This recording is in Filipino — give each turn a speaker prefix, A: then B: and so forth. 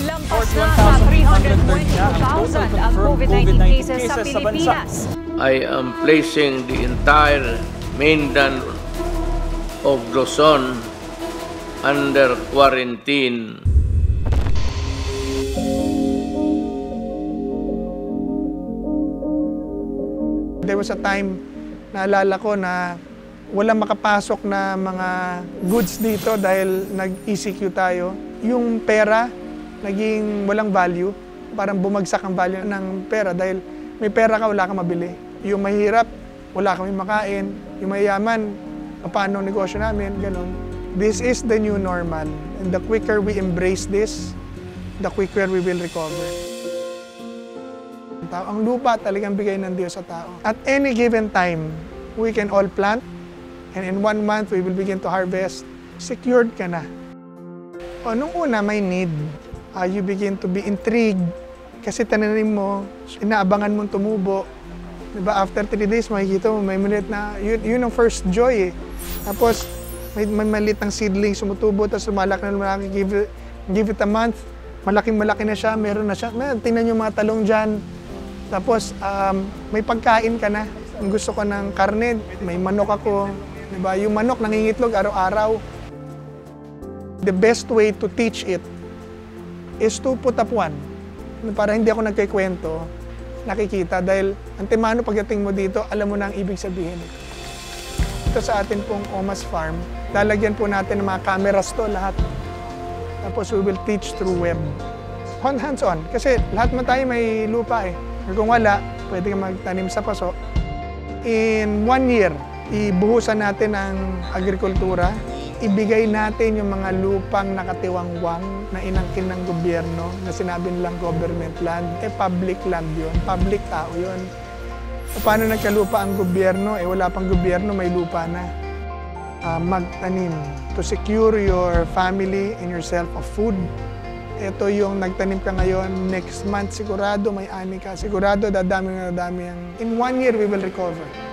A: Lampas na sa 322,000 ang COVID-19 cases sa Pilipinas.
B: I am placing the entire mainland of Luzon under quarantine.
C: There was a time, naalala ko na walang makapasok na mga goods dito dahil nag-ECQ tayo. Yung pera, naging walang value. Parang bumagsak ang value ng pera dahil may pera ka, wala kang mabili. Yung mahirap, wala kami makain. Yung mayaman, paano negosyo namin, ganun. This is the new normal. And the quicker we embrace this, the quicker we will recover. Ang lupa talagang bigay ng Diyos sa tao. At any given time, we can all plant and in one month, we will begin to harvest. Secured ka na. O, nung una, may need. Uh, you begin to be intrigued kasi tananim mo, inaabangan mong tumubo. Diba? After 3 days, makikita mo, may minute na, yun, yun ang first joy eh. Tapos, may, may maliit ng seedling, sumutubo, tapos lumalaki na lumalaki, give it, give it a month, malaking malaki na siya, meron na siya. Man, tingnan yung mga talong dyan, tapos, um, may pagkain ka na. Gusto ko ng karne, may manok ako. Diba? Yung manok nangingitlog araw-araw. The best way to teach it is to put up one. Para hindi ako nagkikwento, nakikita. Dahil antemano pagdating mo dito, alam mo na ang ibig sabihin. Ito sa atin pong Omas Farm, lalagyan po natin ng mga cameras to lahat. Tapos we will teach through web. Hands-on. Kasi lahat man tayo may lupa eh. Kung wala, pwede kang magtanim sa paso. In one year, ibuhusan natin ang agrikultura, ibigay natin yung mga lupang nakatiwangwang na inangkin ng gobyerno na sinabi nilang government land, eh public land yun, public tao yun. Paano nagkalupa ang gobyerno? Eh wala pang gobyerno, may lupa na. Uh, magtanim to secure your family and yourself of food ito yung nagtanim ka ngayon, next month sigurado may ani ka, sigurado dadami na dadami ang... In one year, we will recover.